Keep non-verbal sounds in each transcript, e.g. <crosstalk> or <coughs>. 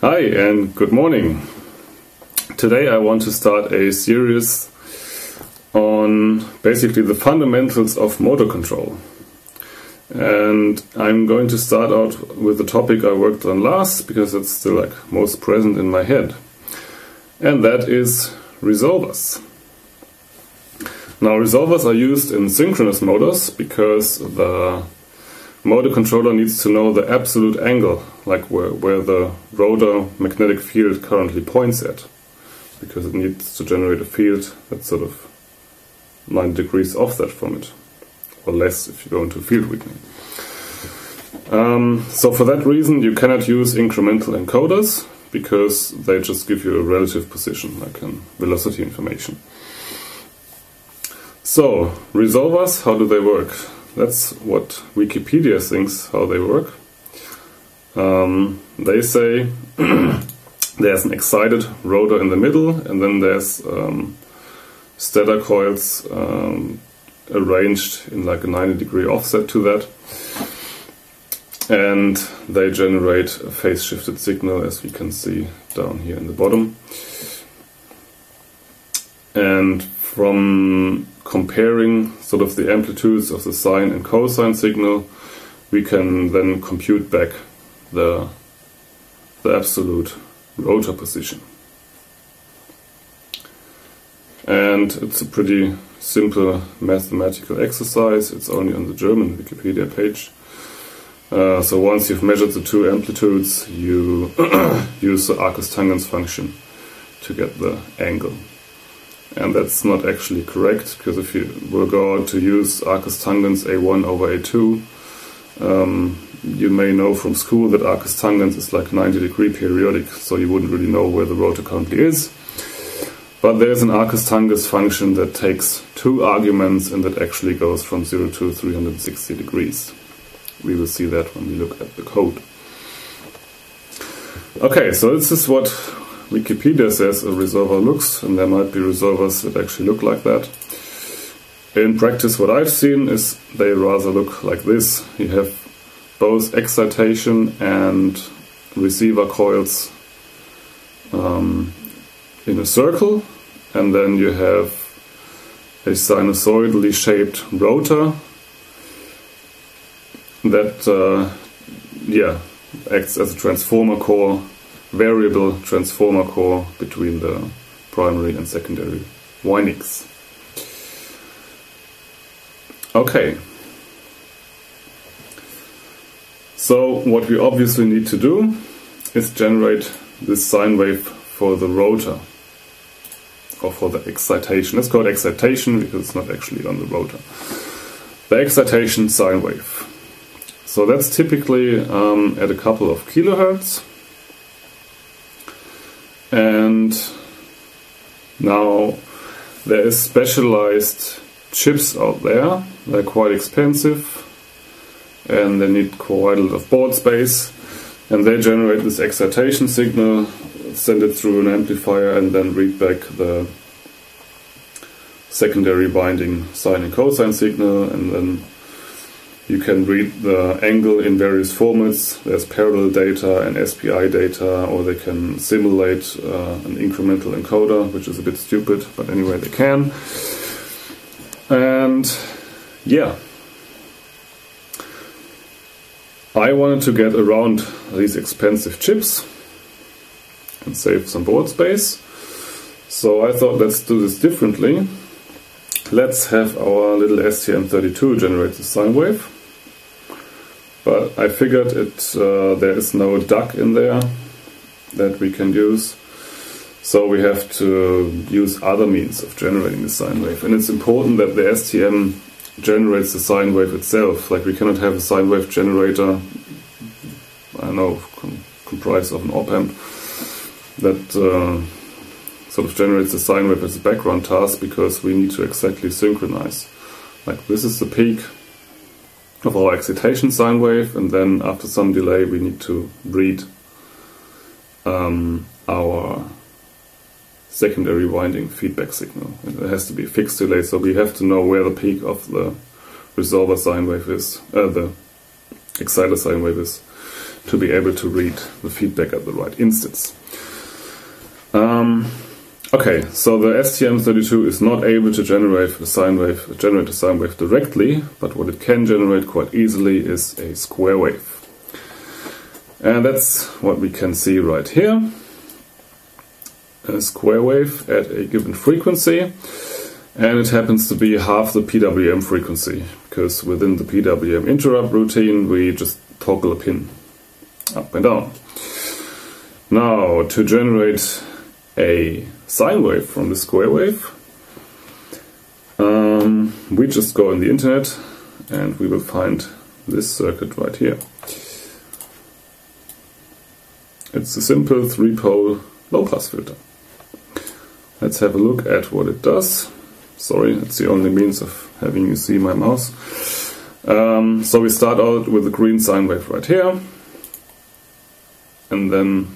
Hi and good morning. Today I want to start a series on basically the fundamentals of motor control. And I'm going to start out with the topic I worked on last because it's still like most present in my head. And that is resolvers. Now resolvers are used in synchronous motors because the motor controller needs to know the absolute angle, like where, where the rotor magnetic field currently points at, because it needs to generate a field that's sort of 90 degrees offset from it, or less if you go into field weakening. Um, so for that reason you cannot use incremental encoders, because they just give you a relative position, like an velocity information. So, resolvers, how do they work? That's what Wikipedia thinks how they work. Um, they say <clears throat> there's an excited rotor in the middle, and then there's um, stator coils um, arranged in like a 90 degree offset to that. And they generate a phase shifted signal, as we can see down here in the bottom. And from comparing sort of the amplitudes of the sine and cosine signal, we can then compute back the, the absolute rotor position. And it's a pretty simple mathematical exercise. It's only on the German Wikipedia page. Uh, so once you've measured the two amplitudes, you <coughs> use the arcus tangens function to get the angle and that's not actually correct because if you out to use arcus tangens a1 over a2 um, you may know from school that arcus tangens is like 90 degree periodic so you wouldn't really know where the rotor currently is. But there's an arcus tangens function that takes two arguments and that actually goes from 0 to 360 degrees. We will see that when we look at the code. Okay so this is what Wikipedia says a resolver looks, and there might be resolvers that actually look like that. In practice, what I've seen is they rather look like this. You have both excitation and receiver coils um, in a circle, and then you have a sinusoidally shaped rotor that, uh, yeah, acts as a transformer core variable transformer core between the primary and secondary windings. Okay. So what we obviously need to do is generate this sine wave for the rotor or for the excitation. Let's call it excitation because it's not actually on the rotor. The excitation sine wave. So that's typically um, at a couple of kilohertz and now there is specialized chips out there. They're quite expensive and they need quite a lot of board space and they generate this excitation signal, send it through an amplifier and then read back the secondary winding sine and cosine signal and then you can read the angle in various formats. There's parallel data and SPI data, or they can simulate uh, an incremental encoder, which is a bit stupid, but anyway, they can. And yeah, I wanted to get around these expensive chips and save some board space. So I thought let's do this differently. Let's have our little STM32 generate the sine wave. But I figured it uh, there is no DAC in there that we can use. So we have to use other means of generating the sine wave. And it's important that the STM generates the sine wave itself. Like we cannot have a sine wave generator, I don't know, com comprised of an op amp that uh, sort of generates the sine wave as a background task because we need to exactly synchronize. Like this is the peak, of our excitation sine wave, and then after some delay, we need to read um, our secondary winding feedback signal. It has to be fixed delay, so we have to know where the peak of the resolver sine wave is, uh, the exciter sine wave is. to be able to read the feedback at the right instance. Um, okay, so the STM32 is not able to generate a sine wave, generate a sine wave directly, but what it can generate quite easily is a square wave. And that's what we can see right here. A square wave at a given frequency and it happens to be half the PWM frequency because within the PWM interrupt routine we just toggle a pin up and down. Now to generate a sine wave from the square wave um, we just go on the internet and we will find this circuit right here. It's a simple three pole low pass filter. Let's have a look at what it does. Sorry, it's the only means of having you see my mouse. Um, so we start out with the green sine wave right here. And then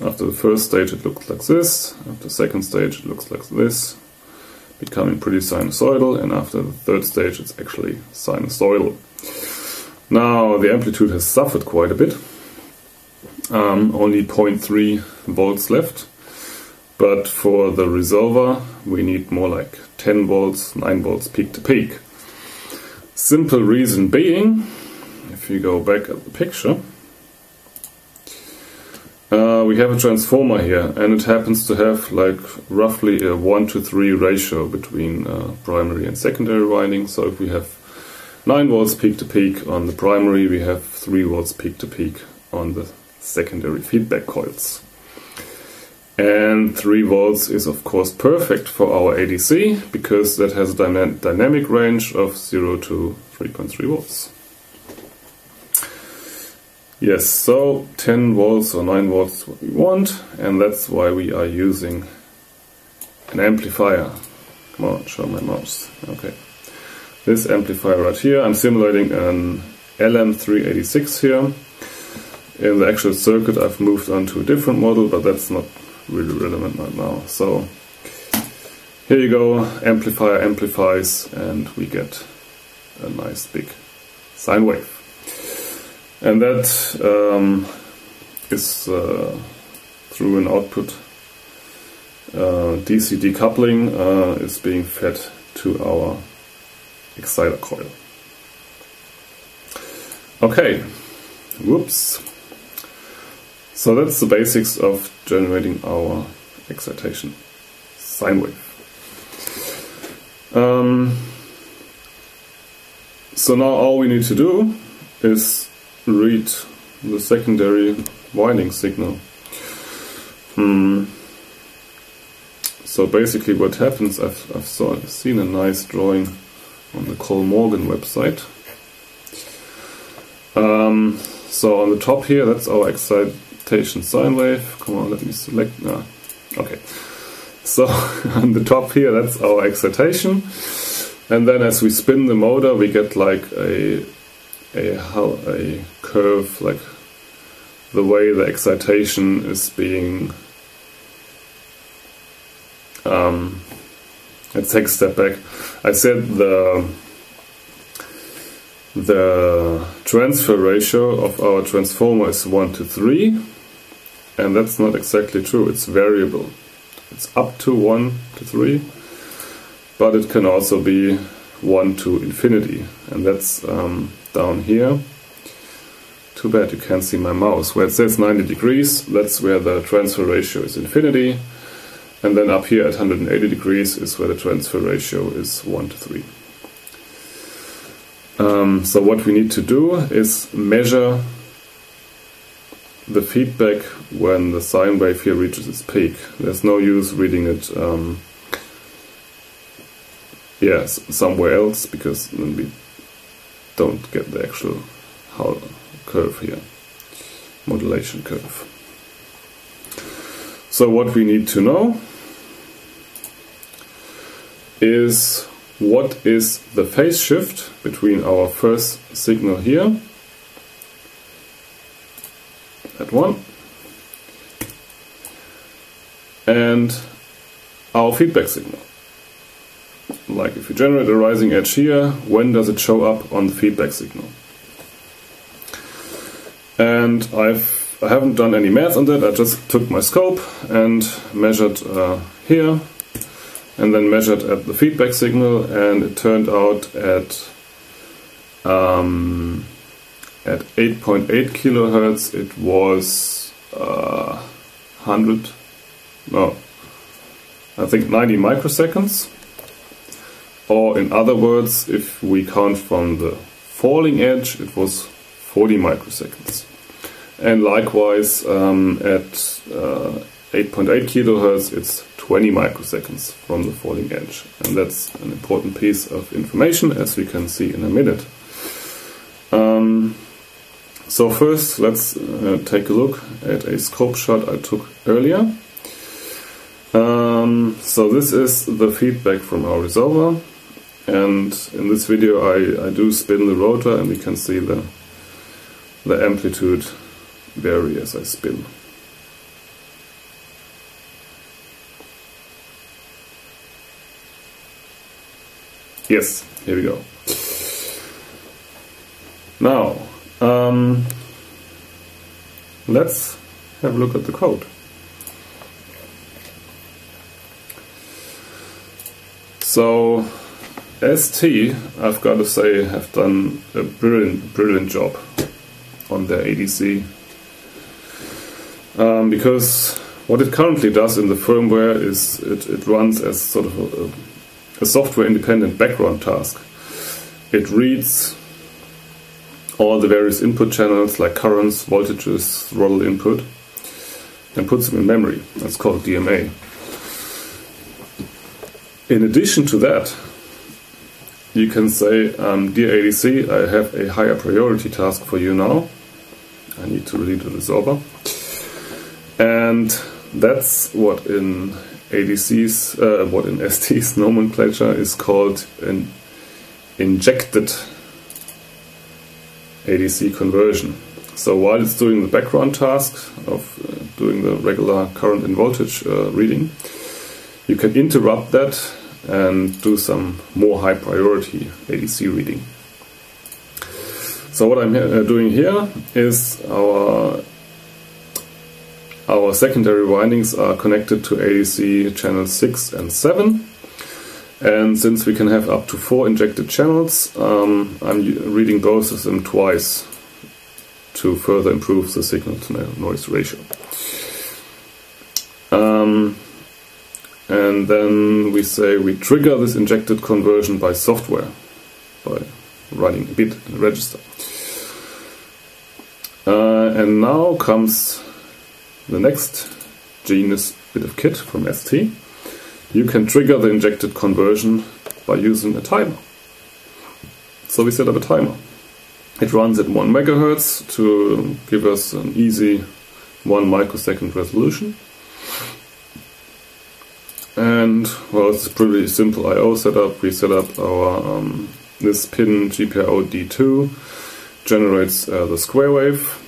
after the first stage it looks like this, after the second stage it looks like this, becoming pretty sinusoidal, and after the third stage it's actually sinusoidal. Now the amplitude has suffered quite a bit, um, only 0.3 volts left, but for the resolver we need more like 10 volts, 9 volts peak to peak. Simple reason being, if you go back at the picture, uh, we have a transformer here and it happens to have like roughly a 1 to 3 ratio between uh, primary and secondary winding. So if we have 9 volts peak to peak on the primary, we have 3 volts peak to peak on the secondary feedback coils. And 3 volts is of course perfect for our ADC because that has a dyna dynamic range of 0 to 3.3 volts. Yes, so 10 volts or 9 volts what we want and that's why we are using an amplifier. Come on, show my mouse. Okay. This amplifier right here, I'm simulating an LM386 here. In the actual circuit I've moved on to a different model, but that's not really relevant right now. So here you go, amplifier amplifies and we get a nice big sine wave. And that um, is uh, through an output uh, DC decoupling uh, is being fed to our exciter coil. Okay, whoops. So that's the basics of generating our excitation sine wave. Um, so now all we need to do is read the secondary winding signal. Hmm. So basically what happens, I've, I've saw, seen a nice drawing on the Kollmorgen website. Um, so on the top here, that's our excite sine wave. Come on, let me select. No. Okay. So <laughs> on the top here, that's our excitation. And then as we spin the motor, we get like a, a, a curve, like the way the excitation is being. Um, let's take a step back. I said the the transfer ratio of our transformer is 1 to 3 and that's not exactly true, it's variable. It's up to 1 to 3, but it can also be 1 to infinity, and that's um, down here. Too bad you can't see my mouse. Where it says 90 degrees, that's where the transfer ratio is infinity, and then up here at 180 degrees is where the transfer ratio is 1 to 3. Um, so what we need to do is measure the feedback when the sine wave here reaches its peak. There's no use reading it um, yes, somewhere else because then we don't get the actual curve here, modulation curve. So what we need to know is what is the phase shift between our first signal here that one. And our feedback signal. Like if you generate a rising edge here, when does it show up on the feedback signal? and I've I haven't done any math on that. I just took my scope and measured uh, here, and then measured at the feedback signal, and it turned out at um, at 8.8 kilohertz it was uh, 100 no I think 90 microseconds. Or in other words if we count from the falling edge it was 40 microseconds. And likewise um, at 8.8 uh, kilohertz it's 20 microseconds from the falling edge. And that's an important piece of information as we can see in a minute. Um, so first let's uh, take a look at a scope shot I took earlier. Um, so this is the feedback from our resolver and in this video I, I do spin the rotor and we can see the, the amplitude vary as I spin. Yes, here we go. Now, um, let's have a look at the code. So, ST, I've got to say, have done a brilliant, brilliant job on their ADC. Um, because what it currently does in the firmware is it, it runs as sort of a, a software independent background task. It reads all the various input channels like currents, voltages, throttle input, and puts them in memory. That's called DMA. In addition to that, you can say, um, Dear ADC, I have a higher priority task for you now. I need to read the resolver. And that's what in ADC's, uh, what in ST's <laughs> nomenclature is called an injected ADC conversion. So while it's doing the background task of uh, doing the regular current and voltage uh, reading, you can interrupt that and do some more high priority ADC reading. So what I'm uh, doing here is our our secondary windings are connected to ADC channels 6 and 7 and since we can have up to four injected channels, um, I'm reading both of them twice to further improve the signal to noise ratio. Um, and then we say we trigger this injected conversion by software, by running a bit in the register. Uh, and now comes the next genius bit of kit from ST. You can trigger the injected conversion by using a timer. So we set up a timer. It runs at 1 megahertz to give us an easy 1 microsecond resolution. And well, it's a pretty simple I/O setup. We set up our um, this pin GPIO D2 generates uh, the square wave,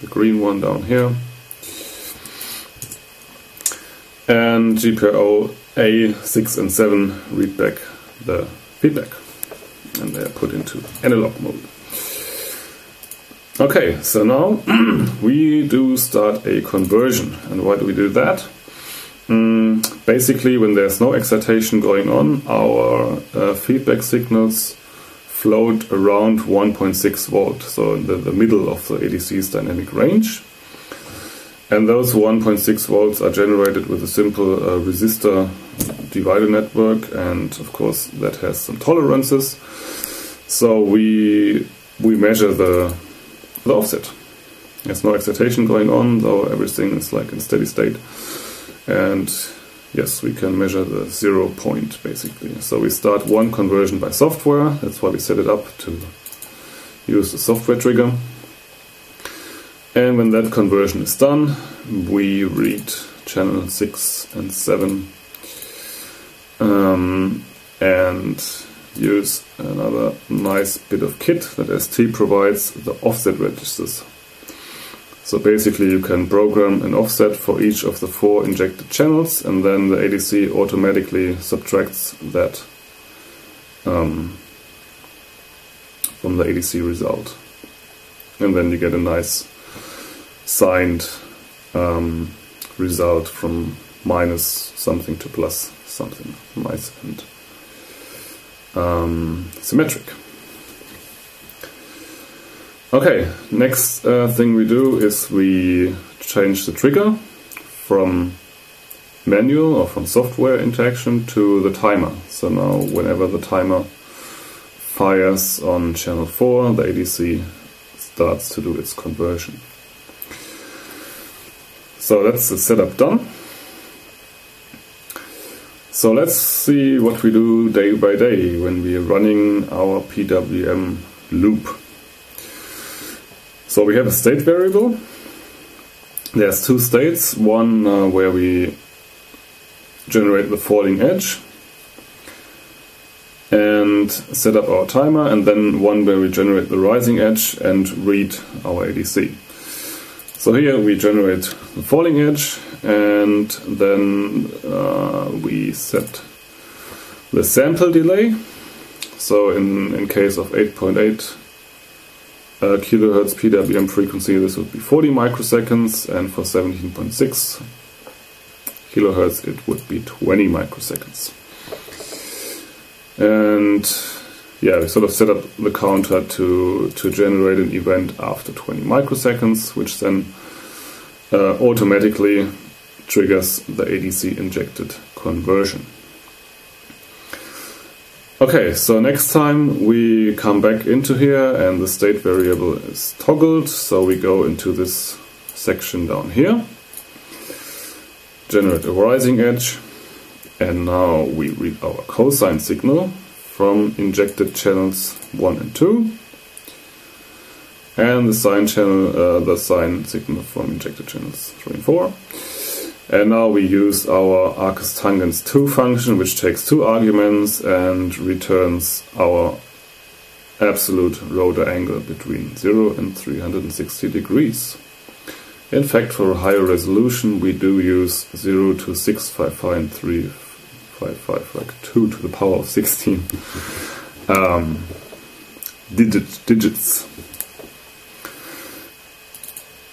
the green one down here and GPIO A6 and 7 read back the feedback and they're put into analog mode. Okay, so now <clears throat> we do start a conversion. And why do we do that? Mm, basically, when there's no excitation going on, our uh, feedback signals float around 1.6 volt, so in the, the middle of the ADC's dynamic range. And those 1.6 volts are generated with a simple uh, resistor divider network, and of course that has some tolerances. So we we measure the, the offset. There's no excitation going on, though everything is like in steady state. And yes, we can measure the zero point basically. So we start one conversion by software. That's why we set it up to use the software trigger. And when that conversion is done, we read channel 6 and 7 um, and use another nice bit of kit that ST provides, the offset registers. So basically you can program an offset for each of the four injected channels and then the ADC automatically subtracts that um, from the ADC result. and then you get a nice signed um, result from minus something to plus something nice and um, symmetric. Okay, next uh, thing we do is we change the trigger from manual or from software interaction to the timer. So now whenever the timer fires on channel 4, the ADC starts to do its conversion. So that's the setup done. So let's see what we do day by day when we're running our PWM loop. So we have a state variable. There's two states, one uh, where we generate the falling edge and set up our timer and then one where we generate the rising edge and read our ADC. So here we generate the falling edge and then uh, we set the sample delay. So in, in case of 8.8 uh, kilohertz PWM frequency this would be 40 microseconds and for 17.6 kilohertz it would be 20 microseconds. And yeah, we sort of set up the counter to, to generate an event after 20 microseconds, which then uh, automatically triggers the ADC injected conversion. Okay, so next time we come back into here and the state variable is toggled, so we go into this section down here generate a rising edge and now we read our cosine signal from injected channels 1 and 2 and the sine channel, uh, the sine signal from injected channels 3 and 4 and now we use our arcus tangens 2 function which takes two arguments and returns our absolute rotor angle between 0 and 360 degrees. In fact, for a higher resolution, we do use 0 to 655 and 355, like 2 to the power of 16 um, digit, digits.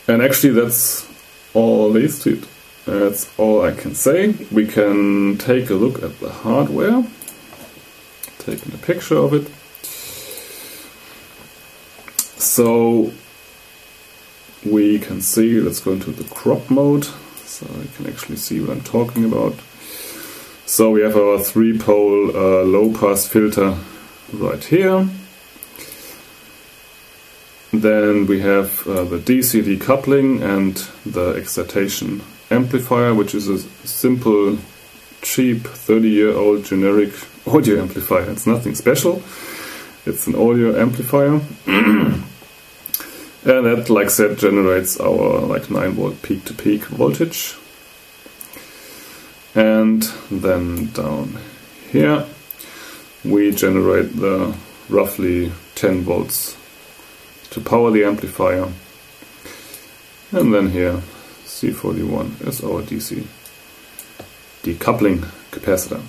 And actually, that's all there is to it. That's all I can say. We can take a look at the hardware, taking a picture of it. So we can see, let's go into the crop mode, so I can actually see what I'm talking about. So we have our three-pole uh, low-pass filter right here. Then we have uh, the DC decoupling and the excitation amplifier, which is a simple, cheap, 30-year-old generic <laughs> audio amplifier. It's nothing special. It's an audio amplifier. <clears throat> And that, like I said, generates our like 9 volt peak to peak voltage. And then down here we generate the roughly 10 volts to power the amplifier. And then here C41 is our DC decoupling capacitor.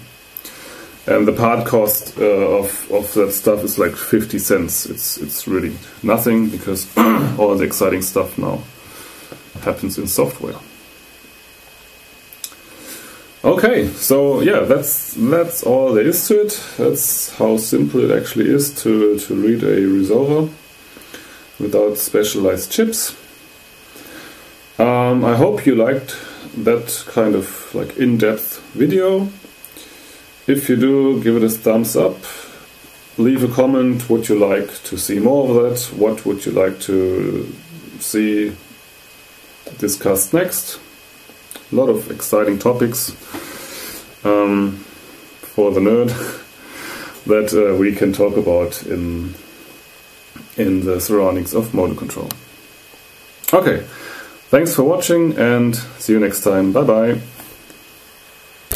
And the part cost uh, of, of that stuff is like 50 cents. It's, it's really nothing because <clears throat> all the exciting stuff now happens in software. Okay, so yeah, that's that's all there is to it. That's how simple it actually is to, to read a resolver without specialized chips. Um, I hope you liked that kind of like in-depth video. If you do, give it a thumbs up. Leave a comment. Would you like to see more of that? What would you like to see discussed next? A lot of exciting topics um, for the nerd <laughs> that uh, we can talk about in in the surroundings of motor control. Okay, thanks for watching and see you next time. Bye bye.